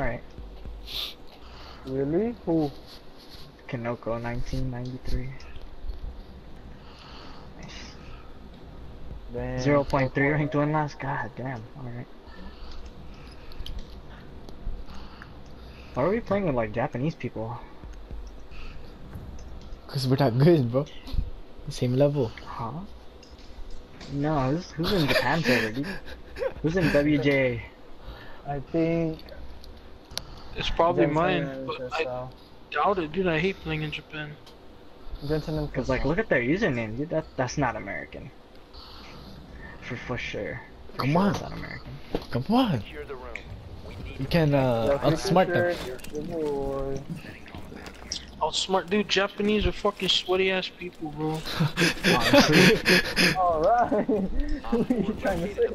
Alright. Really? Who? Kanoko, 1993. Nice. Damn. 0.3 ranked one last. God damn. Alright. Why are we playing with like Japanese people? Cause we're not good, bro. Same level. Huh? No, who's, who's in Japan server. Who's in WJ? I think. It's probably Jensen mine, and but I Crystal. doubt it, dude. I hate playing in Japan. Jensen and Cause like, look at their username, dude. That that's not American. For for sure. For Come sure on. That's not American. Come on. You can uh Yeah, outsmart them. Good boy. Oh, smart dude. Japanese are fucking sweaty ass people, bro. Alright. what are you trying to say?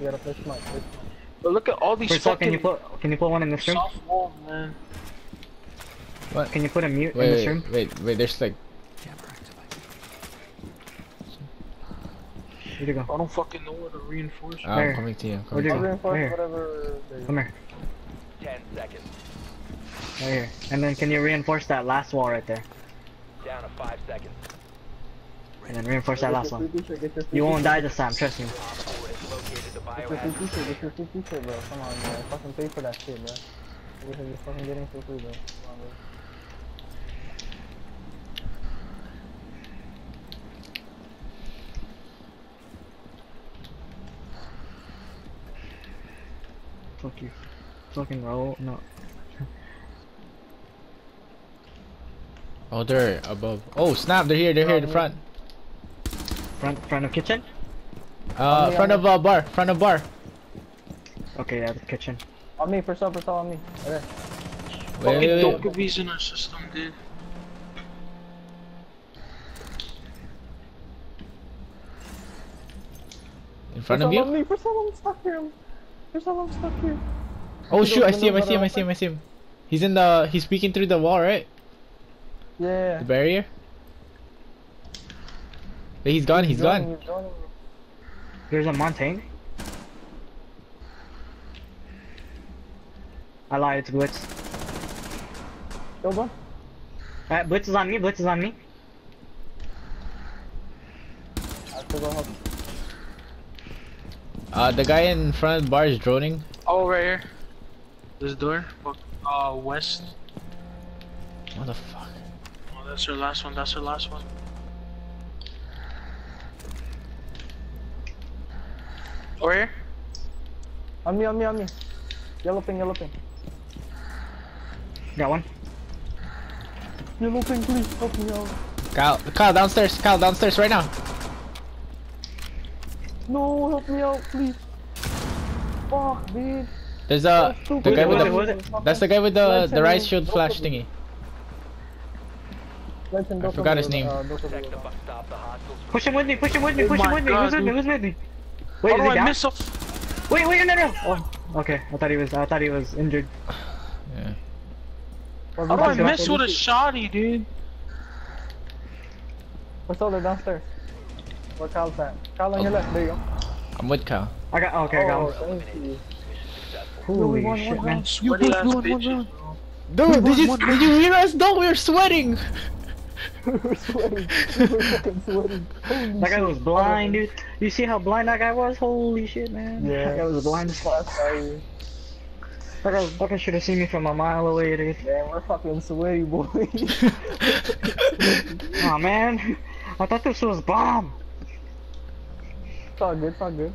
You gotta push my push But look at all these First off, fucking can you put can you put one in this room? soft walls, man. What? Can you put a mute in Wait, this room? wait, wait. There's like Where'd you go? I don't fucking know where to reinforce. Oh, I'm coming to you. I'm Where'd you to go? you. reinforce whatever. Come here. Ten seconds. Right here. And then can you reinforce that last wall right there? Down to five seconds. And then reinforce that last one. free t-shirt, get your free You won't die this time, trust me. Op 4 has located the Get your free biohazard t-shirt, get your free t-shirt, bro. Come on, bro. Fucking pay for that shit, bro. You can just fucking getting for free, bro. Come on, bro. Fuck you. Fucking roll. No. Oh, they're above. Oh, snap! They're here. They're here. The front. Front front of kitchen? Uh, me, front on of uh, bar. Front of bar. Okay, yeah, the kitchen. On me, first up, first up on me. Right there. Wait, Fucking wait, wait. Dokkaebi's in our system, dude. In front of First up on you. me, first up, I'm stuck here. First up, I'm stuck here. Oh shoot! I see him. I see him. I see him. I see him. He's in the. He's peeking through the wall, right? Yeah. The barrier. Wait, he's gone. He's joining gone. me, joining me. There's a Montagne. I lied, it's Blitz. Yo. Alright, Blitz is on me, Blitz is on me. I have to go help. Uh, the guy in front of the bar is droning. Oh, right here. This door. Fuck. Uh, west. What the fuck? Oh, that's our last one. That's our last one. Over here. On me, on me, on me. Yellow ping, yellow ping. Got one. Yellow ping, please help me out. Kyle, Kyle downstairs. Kyle downstairs right now. No, help me out, please. Fuck, dude. There's a That's the guy with the. it? That's the guy with the the and rise then shield flash thingy. I forgot his name. uh, Doka Protect with, the bu- stop the hostiles. Push him with me, push him with me, Oh push him with me. God, Who's with me? Who's with me? Wait, How is oh, do he I down? miss a? F Wait, wait, no, no, no. Oh, okay. I thought he was. I thought he was injured. Yeah. What's How do I the- miss with a shotty, dude? What's all there downstairs? Where Kyle's at? Kyle on your oh. left, there you go. I'm with Kyle. I got. Oh, okay, I got Oh, one. Holy won shit, one man. You ass both won one bitches, round. Dude, did you did you hear us? No, we were sweating. We're sweating. We're fucking sweating. Holy That guy was blind, dude. You see how blind that guy was? Holy shit, man. Yeah. That guy was blind as fuck. Sorry. That guy, that guy should have seen me from a mile away, dude. Yeah, we're fucking sweaty, boy. Oh man, I thought this was bomb. it's all good, it's all good.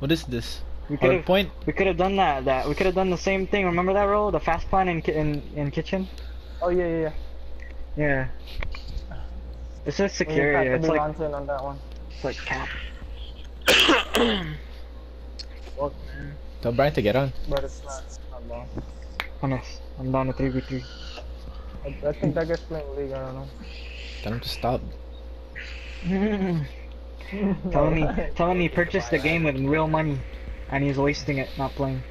what is this? We could have, point. we could have done that. That we could have done the same thing. Remember that role, the fast plan in in in kitchen? Oh, yeah, yeah, yeah. Yeah. It's just We need security. Pat to It's be like on that one. it's like cap. Fuck, man. Tell Brian to get on. But it's not, it's not long. Honest, I'm down to three v three. I, I think that guy's playing league, I don't know. Tell him to stop. telling me, telling me, purchase the game with real money, and he's wasting it, not playing.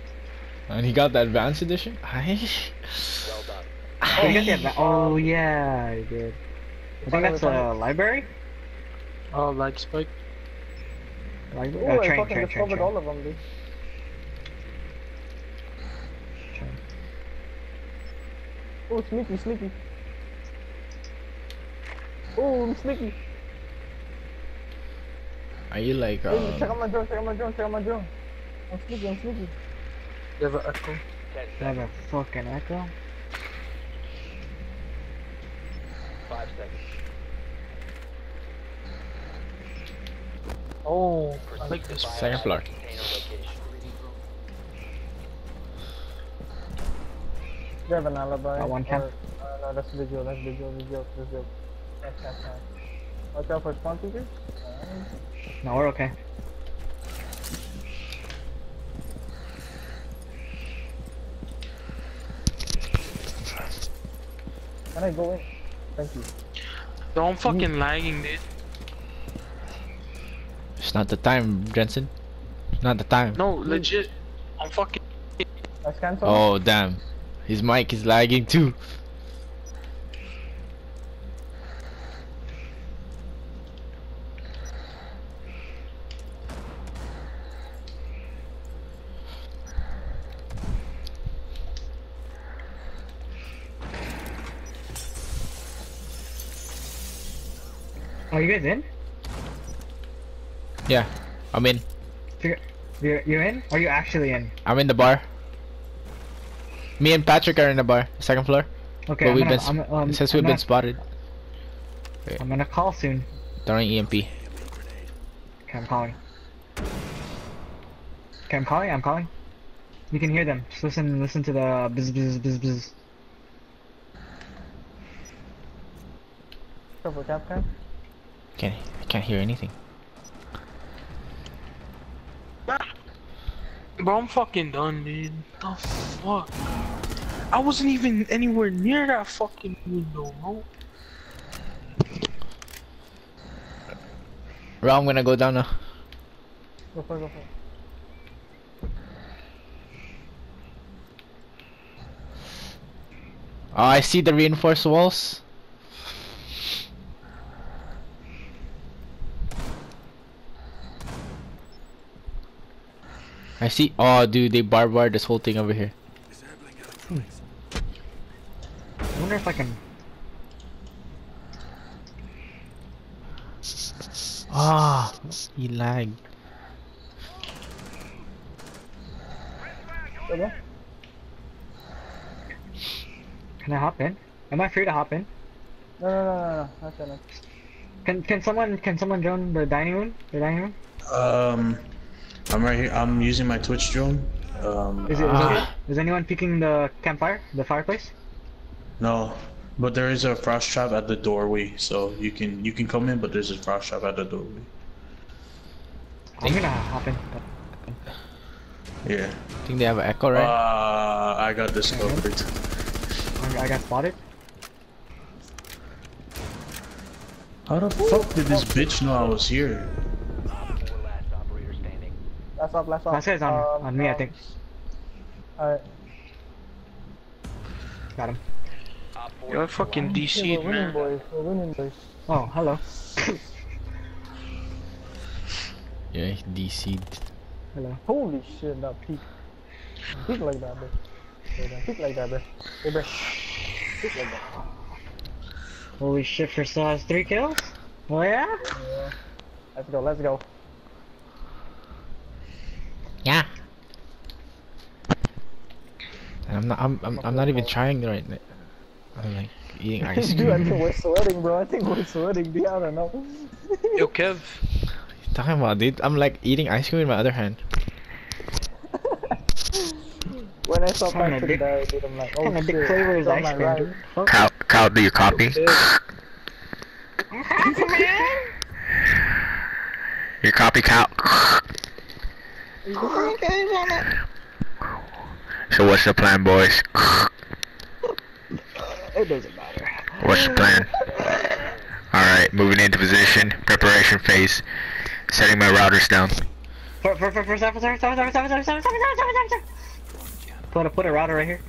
And he got the advanced edition. Aye. Well. Oh, you got the adva- oh yeah, I did. I think that's a library. Oh, like spike. Library. Oh, Uh, I train, fucking train, train, discovered train. all of them, dude. trying. Oh, sneaky, sneaky. Oh, I'm sneaky. Are you like Hey, check out um? my drone, check out my drone, check out my drone. I'm sneaky, I'm sneaky. You have an echo. Ten Do I have a fucking echo? Five seconds. Oh, I Proceed like this. biohazard Second floor. You have an alibi. Got one cam. or- Uh, no, that's video, that's video, video, video. That's that time. Watch out for spawn seekers. Alright. No, we're okay. Can I go in? Thank you. Yo, I'm fucking lagging, dude. It's not the time, Jensen. It's not the time. No, legit. I'm fucking. Oh damn, his mic is lagging too. Are you guys in? Yeah, I'm in. You're, you're in? Are you actually in? I'm in the bar. Me and Patrick are in the bar, second floor. Okay, but I'm we've gonna, been I'm, um, it says I'm we've gonna, been spotted. I'm gonna call soon. Throwing EMP. Okay, I'm calling. Okay, I'm calling, I'm calling. You can hear them. Just listen, listen to the buzz, buzz, buzz, buzz. Careful, Captain. Can't I can't hear anything. Bro, I'm fucking done, dude. The fuck? I wasn't even anywhere near that fucking window, bro. Bro, I'm gonna go down now. Go for it, go for it. Oh, I see the reinforced walls. I see. Oh, dude, they barbed wired this whole thing over here. I wonder if I can. Ah, he lagged. Go, go. Can I hop in? Am I free to hop in? No, no, no, no, no. Not yet, not. Can can someone can someone join the dining room? The dining room? Um, I'm right here. I'm using my Twitch drone. Um, Is it? Is, it, is anyone picking the campfire? The fireplace? no, but there is a frost trap at the doorway, so you can you can come in, but there's a frost trap at the doorway. I'm gonna hop in. Yeah. I think they have an echo, right? Uh, I got discovered. I, I got spotted. How the fuck did this bitch know I was here? Op four last operator standing. Last up, last up. Last guy's on Um, on me, I um, think. Alright. Got him. Op four Yo, I is fucking DC'd, we're winning, man. boys. We're winning, boys. Oh, hello. Yeah, DC'd. hello. Holy shit, that peak. Peak like that, bro. Hey, Peak like that, bro. Hey, bro. Peak like that. Holy shit! First still has three kills. Oh yeah. Yeah. Let's go, let's go. Yeah. And I'm not. I'm. I'm, I'm not even trying right now. I'm like eating ice cream. Dude, I think we're sweating, bro. I think we're sweating. Dude, I don't know. Yo, Kev. talking about, dude? I'm like eating ice cream with my other hand. when I saw Kinda Patrick dick- die, dude, I'm like, oh What kind of shit. dick flavor is ice cream? right. dude? Fuck. Kyle, Kyle, do you copy? Your copy, Kyle. So what's the plan, boys? It doesn't matter. What's the plan? Alright, moving into position, preparation phase. Setting my routers down. For for for for stop stop stop stop stop stop. Put a put a router right here.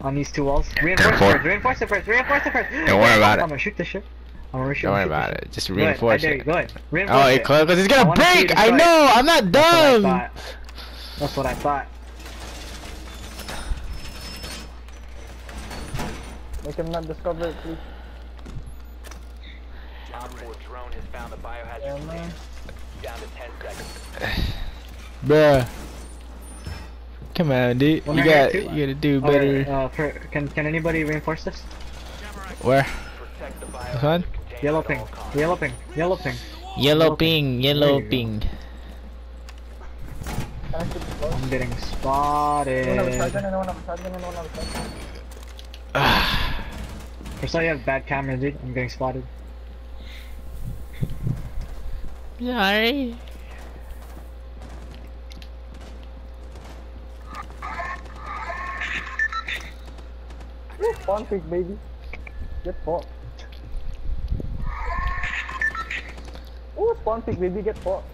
On these two walls. Reinforce it four. first. Reinforce it first. Reinforce it first. Don't worry about it. I'm gonna shoot this shit. I'm gonna shoot. Don't worry shoot about this it. Just shit. Go ahead, reinforce I dare you, it. Go ahead. Reinforce Oh, it. it close, cause it's I gonna wanna see you break. I destroy it. know. I'm not That's what I dumb. thought. That's what I thought. Make him not discover it, please. Op 4 drone has found the biohazard Yeah, container. man. Down to 10 seconds. Bruh. Come on, dude. Well, You got two. you gotta do Alright, better. uh, per, can can anybody reinforce this? Where? Protect This one? Yellow ping, yellow ping, yellow ping. Yellow ping, yellow ping. I shoot the I'm getting One of a spotted. shotgun and one of a shotgun and one of a shotgun. First, I have bad camera, dude. I'm getting spotted. Sorry. Woo, Spawn pick, baby. Get fucked. Ooh, spawn pick, baby. Get fucked.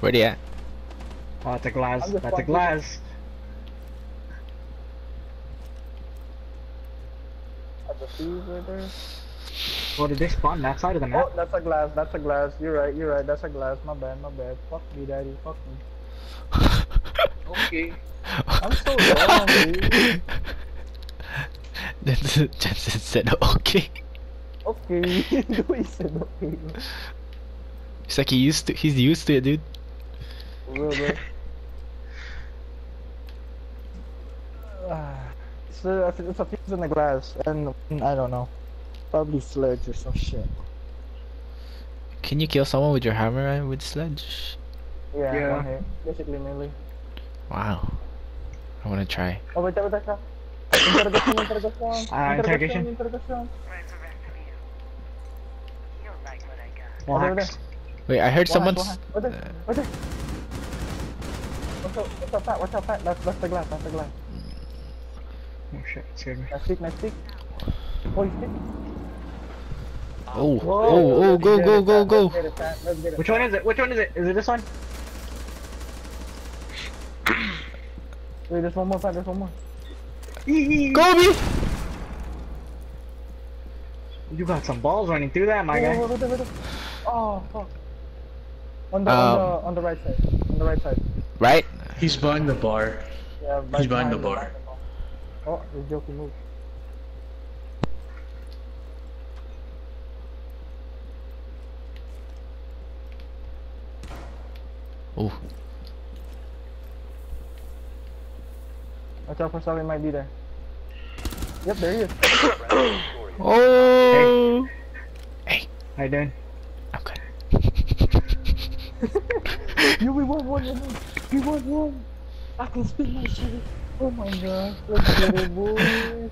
Where they at? Oh, it's a glass. I'm That's a fucking- glass. At the trees right there. Oh, did they spawn that side of the map? Oh, that's a glass. That's a glass. You're right. You're right. That's a glass. My bad. My bad. Fuck me, daddy. Fuck me. Okay. I'm so dumb, dude. Jensen, Jensen said okay. Okay. the way he said okay. It's like he used to. He's used to it, dude. For real, bro. Ah. Ah, it's a, it's a piece in the glass, and I don't know. Probably sledge or some shit. Can you kill someone with your hammer and with sledge? Yeah, Yeah. one hit. Basically, melee. Wow. I wanna try. Oh, wait, wait, wait, wait. Interrogation, interrogation. Ah, interrogation. interrogation. Well, Over hacks. there. Wait, I heard One hand, someone's. one hand. Wait there, wait there. Watch out, watch out, Pat, watch out, Pat. That's, that's the glass, that's the glass. Oh shit, it scared me. Nice stick, nice stick. Oh, stick. Oh, Whoa, oh, oh, go, go, go, go. Let's get it, Pat, let's get it. Which one is it? Which one is it? Is it this one? Wait, there's one more, Pat, there's one more. Kobe! You got some balls running through that, my Wait, guy. wait, wait, wait, wait. Oh, fuck. On the, Um, on the, on the right side. On the right side. Right? He's behind the bar. Yeah, He's behind the bar. the bar. Oh, the joking move. Oh, Watch out for Sully might be there. Yep, there he is. oh! How you doing? I'm good. you, we won one, we won. We won one. I can spin my shit. Oh my god. Let's get it, boys.